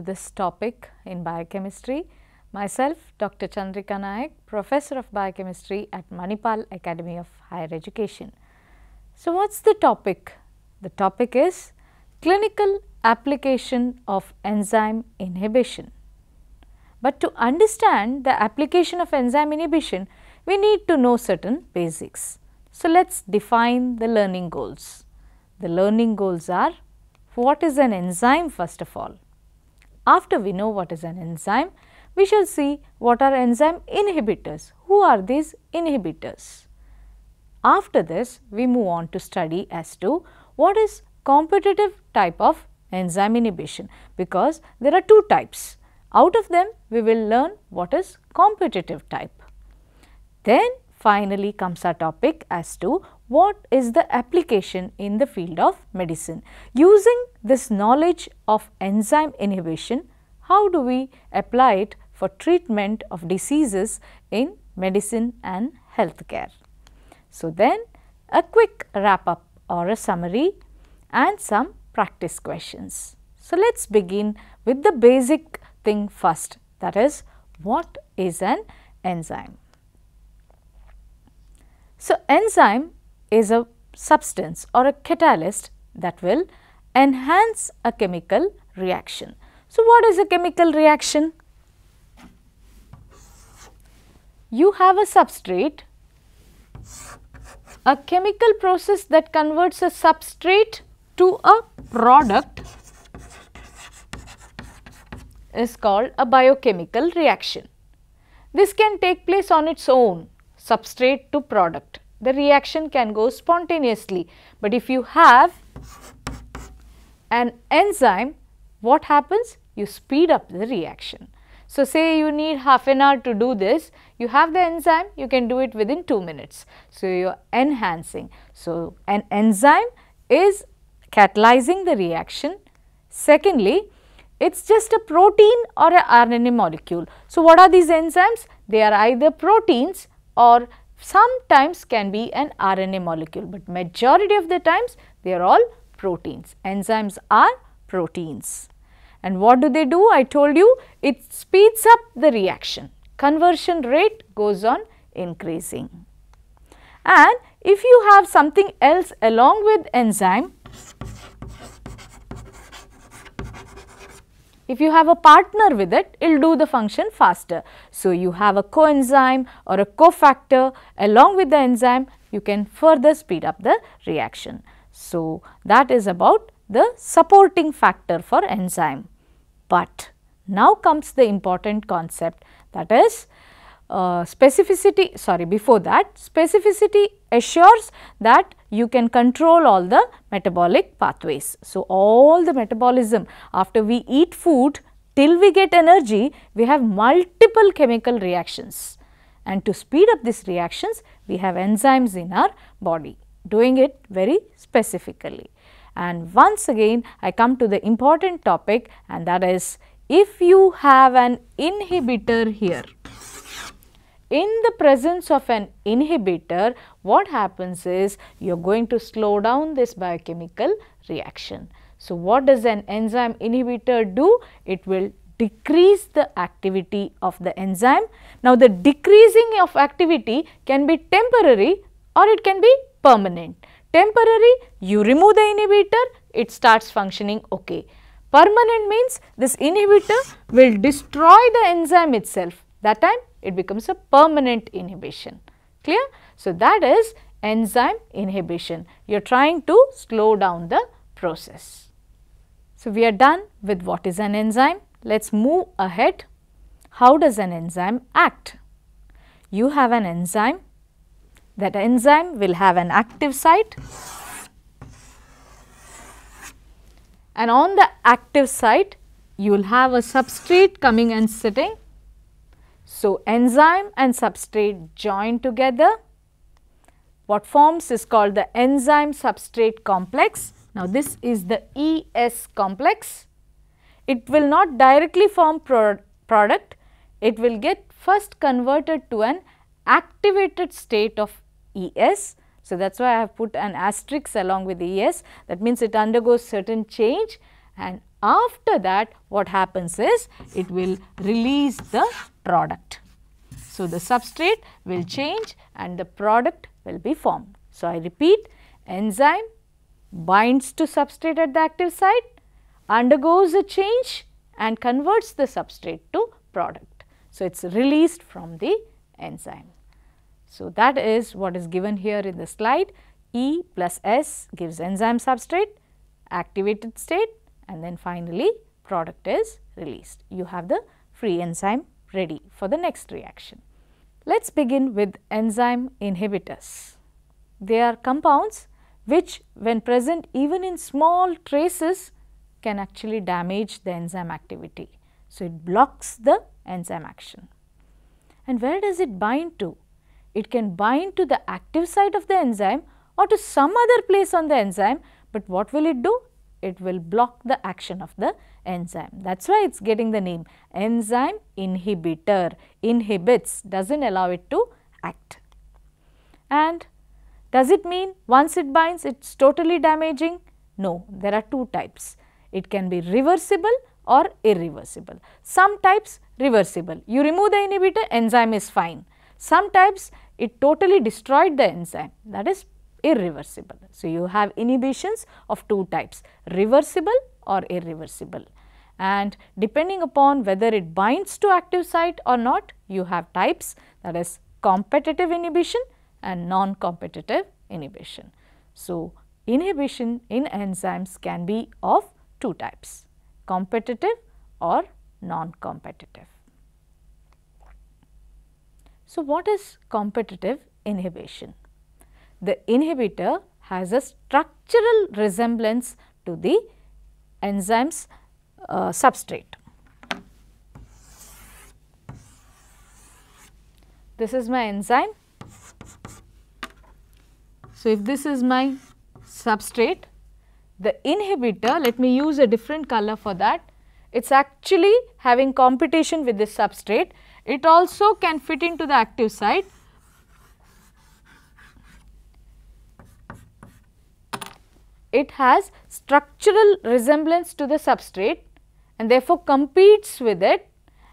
To this topic in biochemistry. Myself, Dr. Chandrika Nayak, Professor of Biochemistry at Manipal Academy of Higher Education. So, what is the topic? The topic is clinical application of enzyme inhibition. But to understand the application of enzyme inhibition, we need to know certain basics. So, let us define the learning goals. The learning goals are what is an enzyme first of all. After we know what is an enzyme, we shall see what are enzyme inhibitors. Who are these inhibitors? After this, we move on to study as to what is competitive type of enzyme inhibition because there are two types. Out of them, we will learn what is competitive type. Then finally comes our topic as to what is the application in the field of medicine. Using this knowledge of enzyme inhibition, how do we apply it for treatment of diseases in medicine and healthcare. So, then a quick wrap up or a summary and some practice questions. So, let us begin with the basic thing first that is what is an enzyme. So, enzyme is a substance or a catalyst that will enhance a chemical reaction. So, what is a chemical reaction? You have a substrate, a chemical process that converts a substrate to a product is called a biochemical reaction. This can take place on its own substrate to product. The reaction can go spontaneously, but if you have an enzyme, what happens? You speed up the reaction. So, say you need half an hour to do this, you have the enzyme, you can do it within 2 minutes. So, you are enhancing. So, an enzyme is catalyzing the reaction. Secondly, it is just a protein or a RNA molecule. So, what are these enzymes? They are either proteins or sometimes can be an RNA molecule, but majority of the times they are all proteins. Enzymes are proteins. And what do they do? I told you it speeds up the reaction. Conversion rate goes on increasing. And if you have something else along with enzyme, if you have a partner with it, it will do the function faster. So, you have a coenzyme or a cofactor along with the enzyme, you can further speed up the reaction. So, that is about the supporting factor for enzyme. But now comes the important concept that is uh, specificity sorry before that specificity assures that you can control all the metabolic pathways. So, all the metabolism after we eat food till we get energy we have multiple chemical reactions and to speed up these reactions we have enzymes in our body doing it very specifically. And once again I come to the important topic and that is if you have an inhibitor here in the presence of an inhibitor, what happens is you are going to slow down this biochemical reaction. So, what does an enzyme inhibitor do? It will decrease the activity of the enzyme. Now, the decreasing of activity can be temporary or it can be permanent. Temporary, you remove the inhibitor, it starts functioning okay. Permanent means this inhibitor will destroy the enzyme itself. That time it becomes a permanent inhibition. Clear? So, that is enzyme inhibition. You are trying to slow down the process. So, we are done with what is an enzyme. Let us move ahead. How does an enzyme act? You have an enzyme. That enzyme will have an active site and on the active site you will have a substrate coming and sitting. So, enzyme and substrate join together. What forms is called the enzyme substrate complex. Now, this is the ES complex. It will not directly form pro product, it will get first converted to an activated state of ES. So, that is why I have put an asterisk along with ES that means it undergoes certain change and after that what happens is it will release the product. So, the substrate will change and the product will be formed. So, I repeat enzyme binds to substrate at the active site, undergoes a change and converts the substrate to product. So, it is released from the enzyme. So, that is what is given here in the slide E plus S gives enzyme substrate, activated state and then finally product is released. You have the free enzyme ready for the next reaction. Let us begin with enzyme inhibitors. They are compounds which when present even in small traces can actually damage the enzyme activity. So, it blocks the enzyme action. And where does it bind to? It can bind to the active site of the enzyme or to some other place on the enzyme, but what will it do? It will block the action of the enzyme. That is why it is getting the name enzyme inhibitor, inhibits, does not allow it to act. And does it mean once it binds it is totally damaging? No, there are two types. It can be reversible or irreversible. Some types reversible. You remove the inhibitor, enzyme is fine. Some types it totally destroyed the enzyme that is irreversible. So, you have inhibitions of two types reversible or irreversible and depending upon whether it binds to active site or not you have types that is competitive inhibition and non-competitive inhibition. So, inhibition in enzymes can be of two types competitive or non-competitive. So, what is competitive inhibition? The inhibitor has a structural resemblance to the enzyme's uh, substrate. This is my enzyme. So, if this is my substrate the inhibitor, let me use a different color for that, it is actually having competition with this substrate. It also can fit into the active site. It has structural resemblance to the substrate and therefore competes with it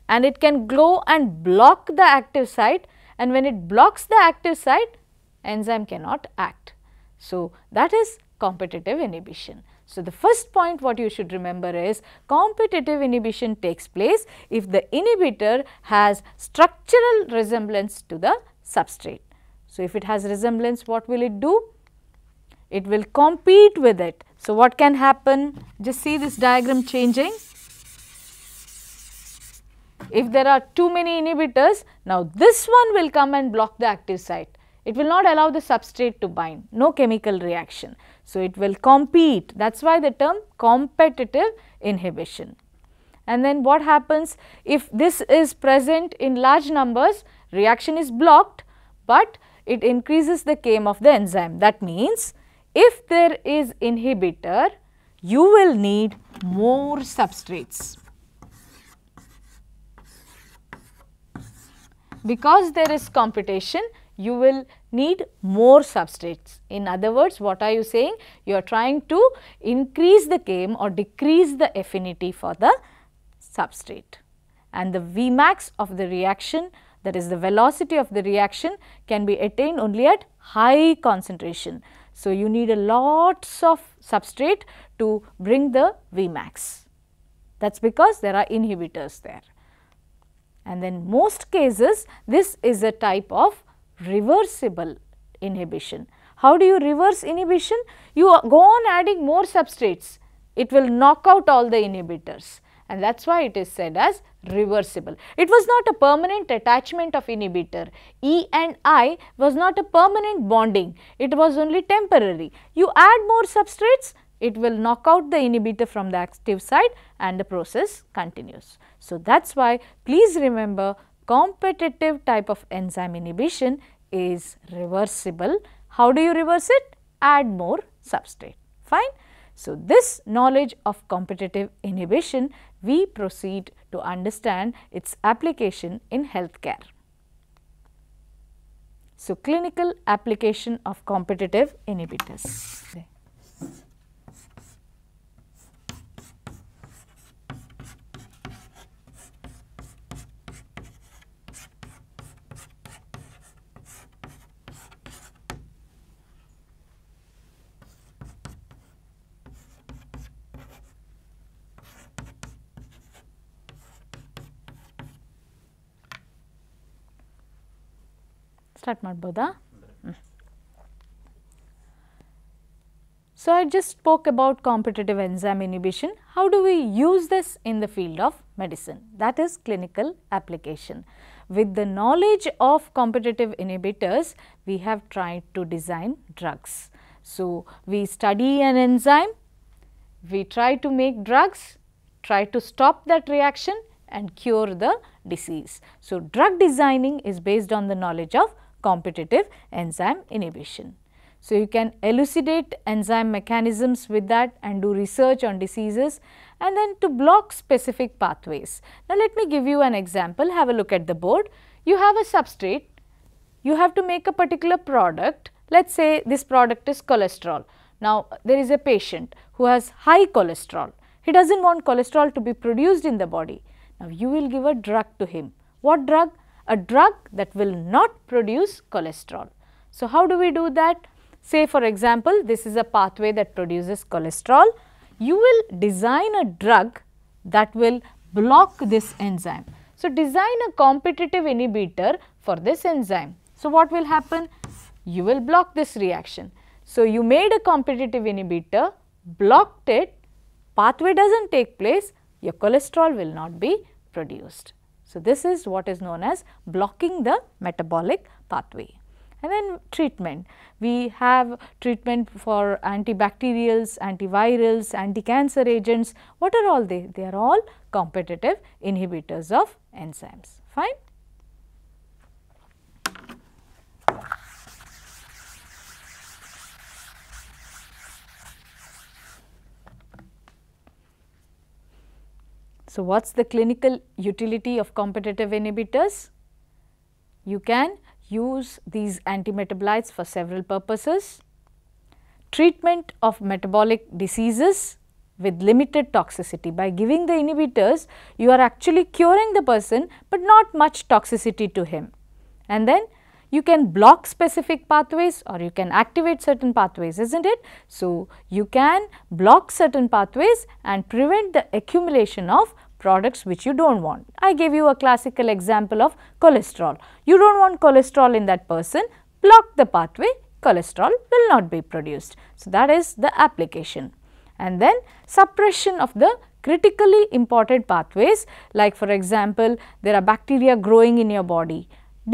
and it can glow and block the active site and when it blocks the active site enzyme cannot act. So, that is competitive inhibition. So, the first point what you should remember is competitive inhibition takes place if the inhibitor has structural resemblance to the substrate. So, if it has resemblance what will it do? It will compete with it. So, what can happen? Just see this diagram changing. If there are too many inhibitors, now this one will come and block the active site. It will not allow the substrate to bind, no chemical reaction. So, it will compete that is why the term competitive inhibition. And then what happens if this is present in large numbers reaction is blocked, but it increases the km of the enzyme. That means, if there is inhibitor you will need more substrates. Because there is competition you will need more substrates. In other words, what are you saying? You are trying to increase the km or decrease the affinity for the substrate. And the Vmax of the reaction that is the velocity of the reaction can be attained only at high concentration. So, you need a lots of substrate to bring the Vmax. That is because there are inhibitors there. And then most cases this is a type of reversible inhibition. How do you reverse inhibition? You go on adding more substrates, it will knock out all the inhibitors and that is why it is said as reversible. It was not a permanent attachment of inhibitor. E and I was not a permanent bonding, it was only temporary. You add more substrates, it will knock out the inhibitor from the active site and the process continues. So, that is why please remember competitive type of enzyme inhibition is reversible. How do you reverse it? Add more substrate, fine. So, this knowledge of competitive inhibition we proceed to understand its application in healthcare. So, clinical application of competitive inhibitors. Start ಮಾಡ್ಬೋದಾ So, I just spoke about competitive enzyme inhibition. How do we use this in the field of medicine? That is clinical application. With the knowledge of competitive inhibitors, we have tried to design drugs. So, we study an enzyme, we try to make drugs, try to stop that reaction and cure the disease. So, drug designing is based on the knowledge of competitive enzyme inhibition. So, you can elucidate enzyme mechanisms with that and do research on diseases and then to block specific pathways. Now, let me give you an example, have a look at the board. You have a substrate, you have to make a particular product, let us say this product is cholesterol. Now, there is a patient who has high cholesterol, he does not want cholesterol to be produced in the body. Now, you will give a drug to him. What drug? A drug that will not produce cholesterol. So, how do we do that? Say for example, this is a pathway that produces cholesterol. You will design a drug that will block this enzyme. So, design a competitive inhibitor for this enzyme. So, what will happen? You will block this reaction. So, you made a competitive inhibitor, blocked it, pathway does not take place, your cholesterol will not be produced. So, this is what is known as blocking the metabolic pathway. And then treatment, we have treatment for antibacterials, antivirals, anti-cancer agents. What are all they? They are all competitive inhibitors of enzymes, fine. So, what is the clinical utility of competitive inhibitors? You can use these antimetabolites for several purposes. Treatment of metabolic diseases with limited toxicity. By giving the inhibitors, you are actually curing the person, but not much toxicity to him. And then you can block specific pathways or you can activate certain pathways, isn't it? So, you can block certain pathways and prevent the accumulation of products which you do not want. I gave you a classical example of cholesterol. You do not want cholesterol in that person, block the pathway, cholesterol will not be produced. So, that is the application. And then suppression of the critically important pathways like for example, there are bacteria growing in your body.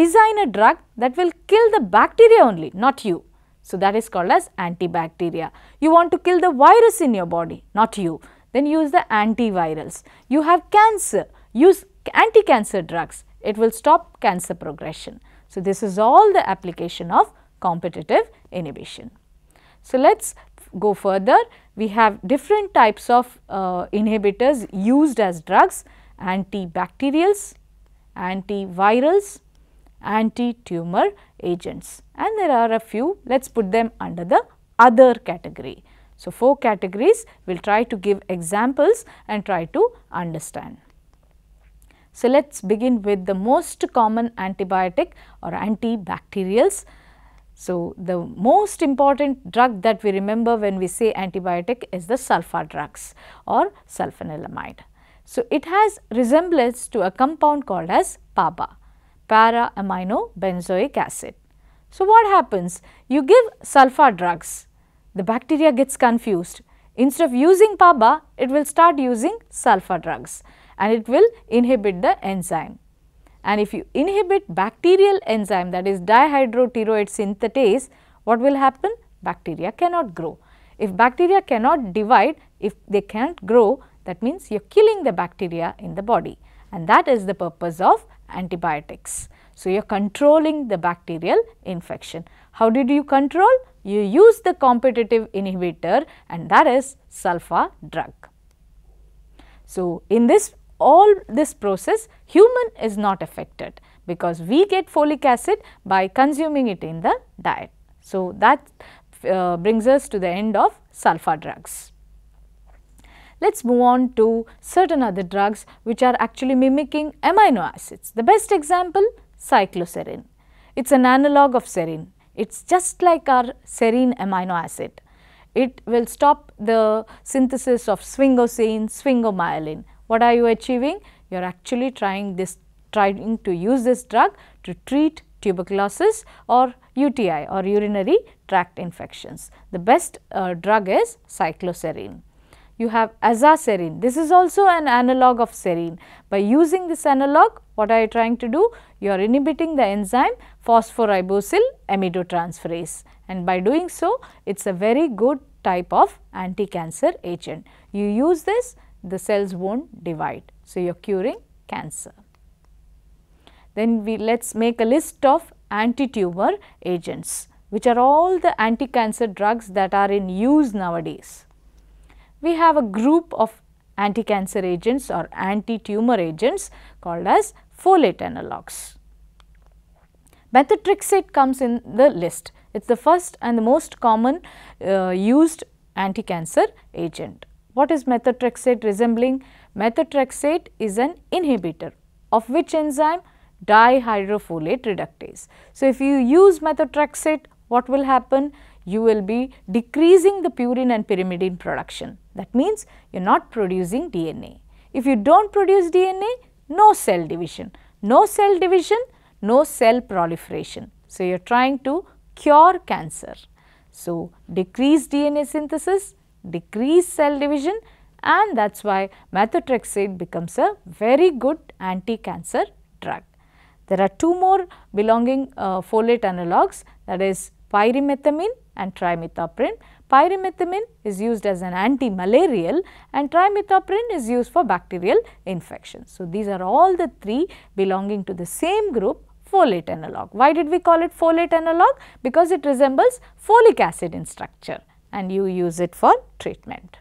Design a drug that will kill the bacteria only, not you. So, that is called as antibacteria. You want to kill the virus in your body, not you then use the antivirals. You have cancer, use anti-cancer drugs, it will stop cancer progression. So, this is all the application of competitive inhibition. So, let us go further. We have different types of uh, inhibitors used as drugs, antibacterials, antivirals, anti-tumor agents and there are a few, let us put them under the other category. So, 4 categories we will try to give examples and try to understand. So, let us begin with the most common antibiotic or antibacterials. So, the most important drug that we remember when we say antibiotic is the sulfa drugs or sulfanilamide. So, it has resemblance to a compound called as PABA, para amino benzoic acid. So, what happens? You give sulfa drugs the bacteria gets confused. Instead of using PABA, it will start using sulfa drugs and it will inhibit the enzyme. And if you inhibit bacterial enzyme that is dihydropteroate synthetase, what will happen? Bacteria cannot grow. If bacteria cannot divide, if they can't grow, that means you are killing the bacteria in the body and that is the purpose of antibiotics. So, you are controlling the bacterial infection. How did you control? You use the competitive inhibitor and that is sulfa drug. So, in this all this process human is not affected because we get folic acid by consuming it in the diet. So, that uh, brings us to the end of sulfa drugs. Let us move on to certain other drugs which are actually mimicking amino acids. The best example cycloserine. It is an analog of serine. It is just like our serine amino acid. It will stop the synthesis of sphingosine, sphingomyelin. What are you achieving? You are actually trying this trying to use this drug to treat tuberculosis or UTI or urinary tract infections. The best uh, drug is cycloserine. You have azaserine. This is also an analog of serine. By using this analog, what are you trying to do? You are inhibiting the enzyme phosphoribosyl amidotransferase and by doing so, it is a very good type of anti-cancer agent. You use this, the cells won't divide. So, you are curing cancer. Then we let us make a list of anti-tumor agents which are all the anti-cancer drugs that are in use nowadays. We have a group of anti-cancer agents or anti-tumor agents called as folate analogues. Methotrexate comes in the list. It is the first and the most common uh, used anti-cancer agent. What is methotrexate resembling? Methotrexate is an inhibitor of which enzyme? dihydrofolate reductase. So, if you use methotrexate, what will happen? You will be decreasing the purine and pyrimidine production. That means you are not producing DNA. If you do not produce DNA, no cell division. No cell division, no cell proliferation. So, you are trying to cure cancer. So, decrease DNA synthesis, decrease cell division and that is why methotrexate becomes a very good anti-cancer drug. There are two more belonging uh, folate analogues that is pyrimethamine and trimethoprim. Pyrimethamine is used as an anti-malarial and trimethoprim is used for bacterial infections. So, these are all the three belonging to the same group folate analog. Why did we call it folate analog? Because it resembles folic acid in structure and you use it for treatment.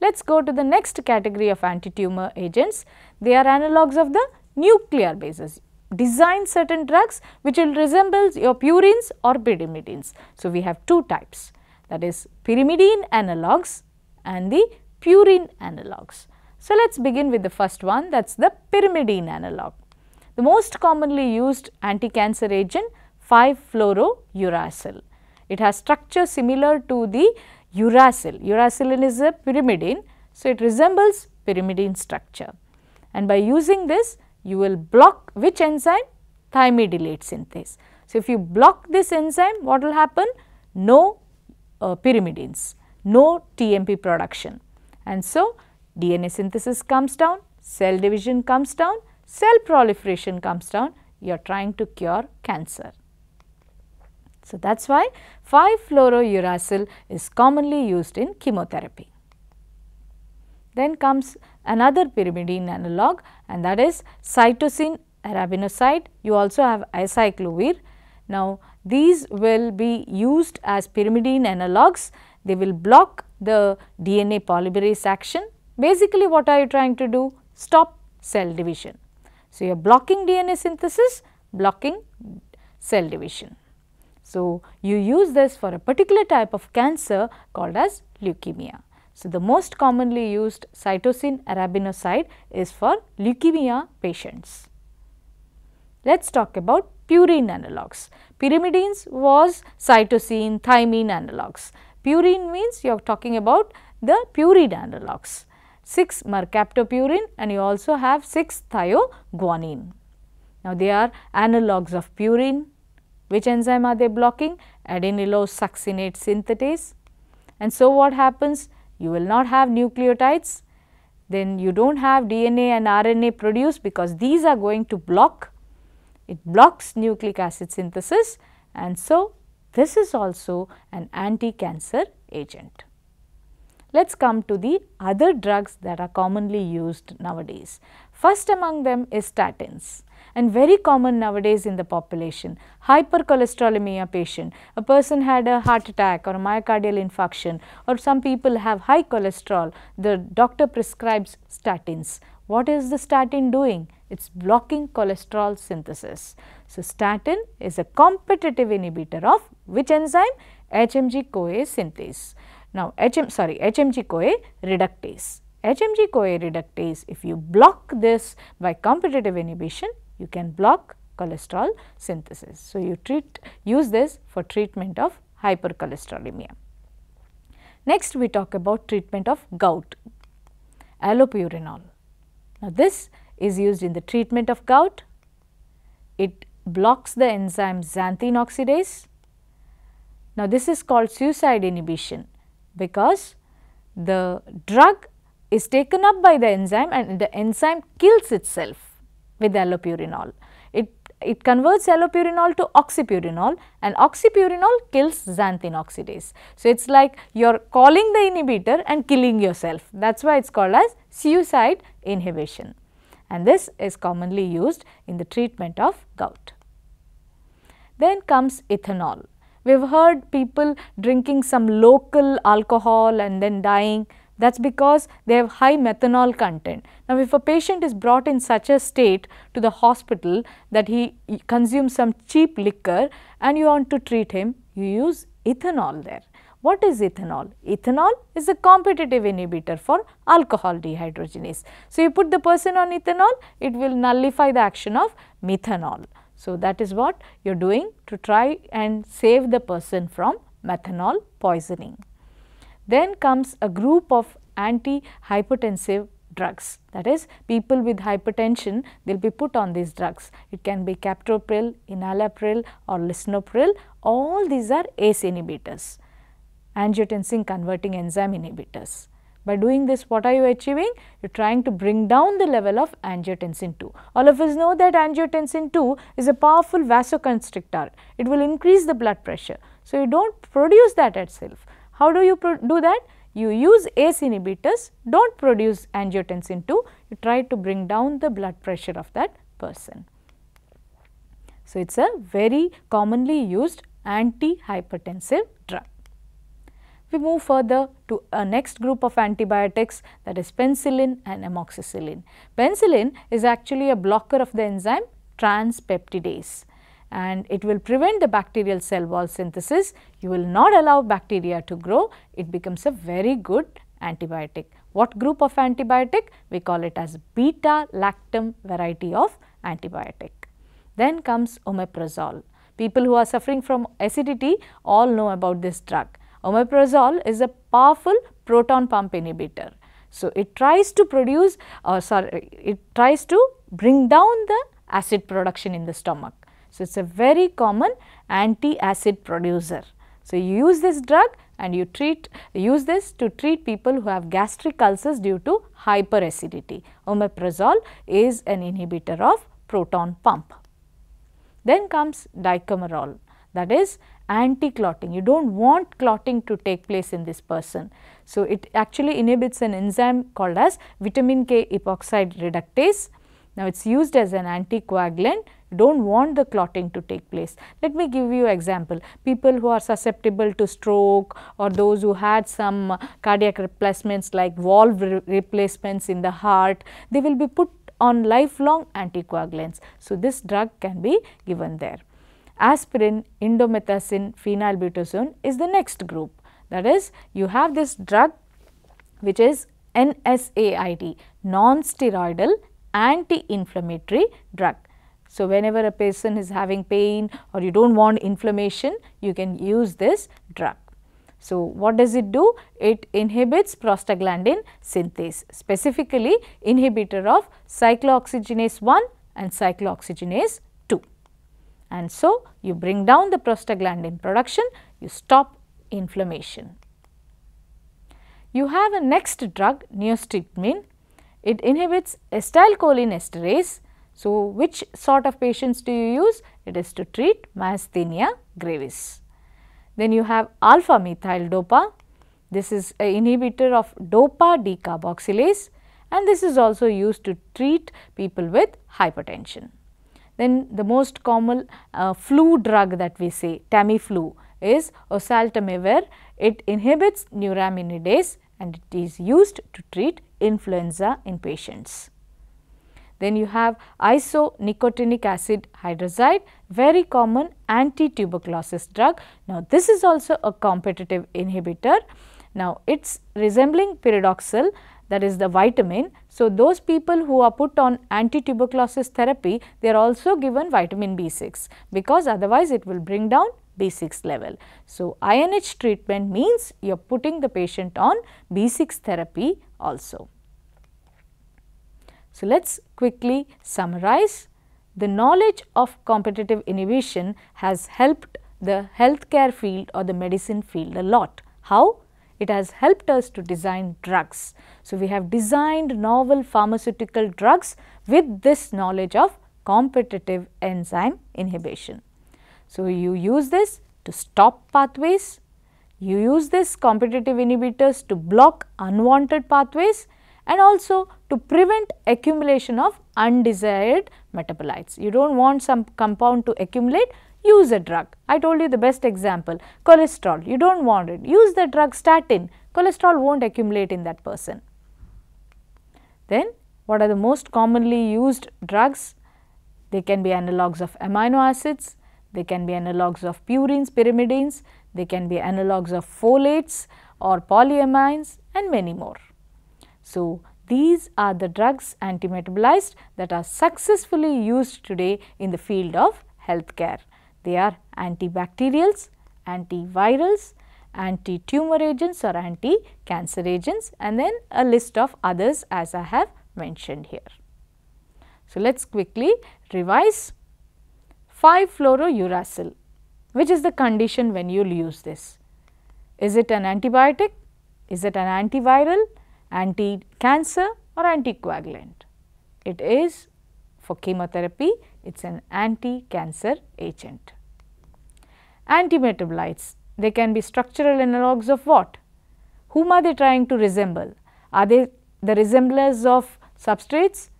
Let us go to the next category of anti-tumor agents. They are analogues of the nuclear bases design certain drugs which will resemble your purines or pyrimidines. So, we have two types that is pyrimidine analogues and the purine analogues. So, let us begin with the first one that is the pyrimidine analog. The most commonly used anti-cancer agent 5-fluorouracil. It has structure similar to the uracil. Uracilin is a pyrimidine. So, it resembles pyrimidine structure and by using this you will block which enzyme? Thymidylate synthase. So, if you block this enzyme, what will happen? No uh, pyrimidines, no TMP production. And so, DNA synthesis comes down, cell division comes down, cell proliferation comes down, you are trying to cure cancer. So, that is why 5-fluorouracil is commonly used in chemotherapy. Then comes another pyrimidine analog and that is cytosine arabinoside. You also have acyclovir. Now, these will be used as pyrimidine analogues. They will block the DNA polymerase action. Basically, what are you trying to do? Stop cell division. So, you are blocking DNA synthesis, blocking cell division. So, you use this for a particular type of cancer called as leukemia. So, the most commonly used cytosine arabinoside is for leukemia patients. Let us talk about purine analogues. Pyrimidines was cytosine, thymine analogues. Purine means you are talking about the purine analogues. 6 mercaptopurine and you also have 6 thioguanine. Now, they are analogues of purine. Which enzyme are they blocking? Adenylosuccinate synthetase. And so, what happens? You will not have nucleotides, then you do not have DNA and RNA produced because these are going to block, it blocks nucleic acid synthesis and so this is also an anti-cancer agent. let us come to the other drugs that are commonly used nowadays. First among them is statins and very common nowadays in the population. Hypercholesterolemia patient, a person had a heart attack or myocardial infarction or some people have high cholesterol, the doctor prescribes statins. What is the statin doing? It is blocking cholesterol synthesis. So, statin is a competitive inhibitor of which enzyme? HMG CoA synthase. Now, HM sorry HMG CoA reductase. HMG CoA reductase if you block this by competitive inhibition you can block cholesterol synthesis. So, you treat use this for treatment of hypercholesterolemia. Next we talk about treatment of gout, allopurinol. Now, this is used in the treatment of gout. It blocks the enzyme xanthine oxidase. Now, this is called suicide inhibition because the drug is taken up by the enzyme and the enzyme kills itself with allopurinol. It, it converts allopurinol to oxypurinol and oxypurinol kills xanthine oxidase. So, it is like you are calling the inhibitor and killing yourself that is why it is called as suicide inhibition and this is commonly used in the treatment of gout. Then comes ethanol. We have heard people drinking some local alcohol and then dying that is because they have high methanol content. Now, if a patient is brought in such a state to the hospital that he consumes some cheap liquor and you want to treat him, you use ethanol there. What is ethanol? Ethanol is a competitive inhibitor for alcohol dehydrogenase. So, you put the person on ethanol, it will nullify the action of methanol. So, that is what you are doing to try and save the person from methanol poisoning. Then comes a group of antihypertensive drugs that is people with hypertension they will be put on these drugs. It can be captopril, enalapril or lisinopril all these are ACE inhibitors angiotensin converting enzyme inhibitors. By doing this what are you achieving? You are trying to bring down the level of angiotensin 2. All of us know that angiotensin 2 is a powerful vasoconstrictor. It will increase the blood pressure. So, you do not produce that itself. How do you do that? You use ACE inhibitors, do not produce angiotensin 2, you try to bring down the blood pressure of that person. So, it is a very commonly used antihypertensive drug. We move further to a next group of antibiotics that is penicillin and amoxicillin. Penicillin is actually a blocker of the enzyme transpeptidase and it will prevent the bacterial cell wall synthesis. You will not allow bacteria to grow. It becomes a very good antibiotic. What group of antibiotic? We call it as beta lactam variety of antibiotic. Then comes omeprazole. People who are suffering from acidity all know about this drug. Omeprazole is a powerful proton pump inhibitor. So, it tries to produce or sorry, it tries to bring down the acid production in the stomach. So, it is a very common anti-acid producer. So, you use this drug and you treat use this to treat people who have gastric ulcers due to hyperacidity. Omeprazole is an inhibitor of proton pump. Then comes dicumarol that is anti-clotting. You do not want clotting to take place in this person. So, it actually inhibits an enzyme called as vitamin K epoxide reductase. Now, it is used as an anticoagulant do not want the clotting to take place. Let me give you example, people who are susceptible to stroke or those who had some cardiac replacements like valve re replacements in the heart, they will be put on lifelong anticoagulants. So, this drug can be given there. Aspirin, indomethacin, phenylbutazone is the next group. That is, you have this drug which is NSAID, non-steroidal anti-inflammatory drug. So, whenever a person is having pain or you do not want inflammation, you can use this drug. So, what does it do? It inhibits prostaglandin synthase, specifically inhibitor of cyclooxygenase 1 and cyclooxygenase 2. And so, you bring down the prostaglandin production, you stop inflammation. You have a next drug neostigmine. It inhibits acetylcholine esterase so, which sort of patients do you use? It is to treat myasthenia gravis. Then you have alpha methyl dopa. This is a inhibitor of DOPA decarboxylase and this is also used to treat people with hypertension. Then the most common uh, flu drug that we say Tamiflu is oseltamivir. It inhibits neuraminidase and it is used to treat influenza in patients. Then you have isonicotinic acid hydrazide, very common anti-tuberculosis drug. Now, this is also a competitive inhibitor. Now, it is resembling pyridoxal that is the vitamin. So, those people who are put on anti-tuberculosis therapy, they are also given vitamin B6 because otherwise it will bring down B6 level. So, INH treatment means you are putting the patient on B6 therapy also. So, let us quickly summarize. The knowledge of competitive inhibition has helped the healthcare field or the medicine field a lot. How? It has helped us to design drugs. So, we have designed novel pharmaceutical drugs with this knowledge of competitive enzyme inhibition. So, you use this to stop pathways, you use this competitive inhibitors to block unwanted pathways and also to prevent accumulation of undesired metabolites. You do not want some compound to accumulate, use a drug. I told you the best example, cholesterol, you do not want it, use the drug statin, cholesterol will not accumulate in that person. Then what are the most commonly used drugs? They can be analogues of amino acids, they can be analogues of purines, pyrimidines, they can be analogues of folates or polyamines and many more. So, these are the drugs antimetabolites that are successfully used today in the field of healthcare. They are antibacterials, antivirals, anti-tumor agents or anti-cancer agents and then a list of others as I have mentioned here. So, let us quickly revise 5-fluorouracil which is the condition when you will use this. Is it an antibiotic? Is it an antiviral? Anti-cancer or anticoagulant. It is for chemotherapy, it is an anti-cancer agent. Antimetabolites, they can be structural analogues of what? Whom are they trying to resemble? Are they the resemblers of substrates?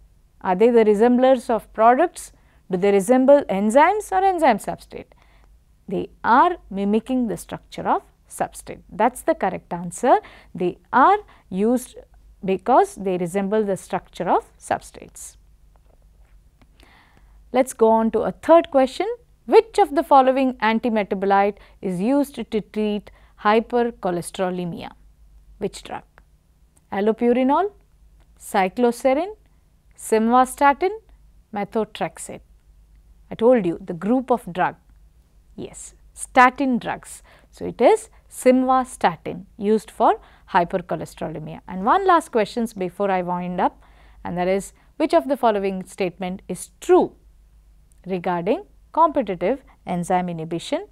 Are they the resemblers of products? Do they resemble enzymes or enzyme substrate? They are mimicking the structure of substrate. That is the correct answer. They are used because they resemble the structure of substrates. Let us go on to a third question. Which of the following antimetabolite is used to treat hypercholesterolemia? Which drug? Allopurinol, cycloserine, simvastatin, methotrexate. I told you the group of drug. Yes, statin drugs. So, it is simvastatin used for hypercholesterolemia. And one last questions before I wind up and that is which of the following statement is true regarding competitive enzyme inhibition?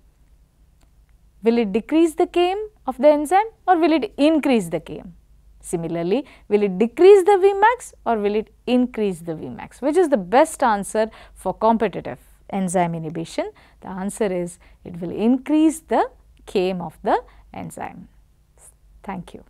Will it decrease the KM of the enzyme or will it increase the KM? Similarly, will it decrease the Vmax or will it increase the Vmax? Which is the best answer for competitive enzyme inhibition? The answer is it will increase the KM of the enzyme. Thank you.